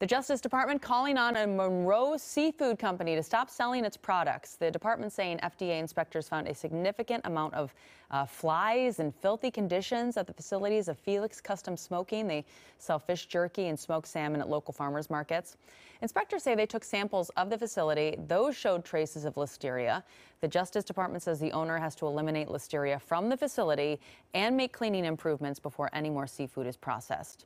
The Justice Department calling on a Monroe seafood company to stop selling its products. The department saying FDA inspectors found a significant amount of uh, flies and filthy conditions at the facilities of Felix Custom Smoking. They sell fish jerky and smoked salmon at local farmers markets. Inspectors say they took samples of the facility. Those showed traces of listeria. The Justice Department says the owner has to eliminate listeria from the facility and make cleaning improvements before any more seafood is processed.